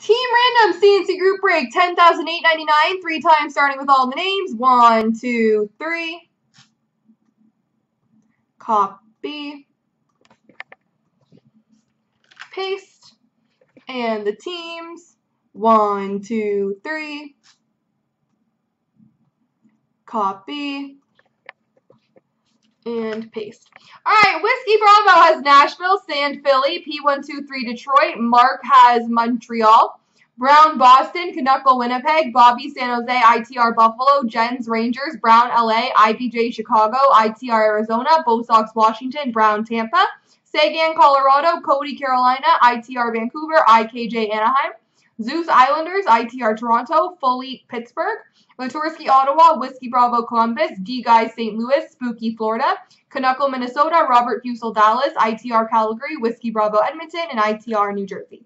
Team Random CNC Group Break 10,899. Three times starting with all the names. One, two, three. Copy. Paste. And the teams. One, two, three. Copy and paste. All right, Whiskey Bravo has Nashville, Sand Philly, P123 Detroit, Mark has Montreal, Brown Boston, Canuckle Winnipeg, Bobby San Jose, ITR Buffalo, Jens Rangers, Brown LA, IBJ Chicago, ITR Arizona, Bo Sox Washington, Brown Tampa, Sagan Colorado, Cody Carolina, ITR Vancouver, IKJ Anaheim, Zeus Islanders, ITR Toronto, Foley Pittsburgh, Latorsky Ottawa, Whiskey Bravo Columbus, D Guy St. Louis, Spooky Florida, Canuckle Minnesota, Robert Fusel Dallas, ITR Calgary, Whiskey Bravo Edmonton, and ITR New Jersey.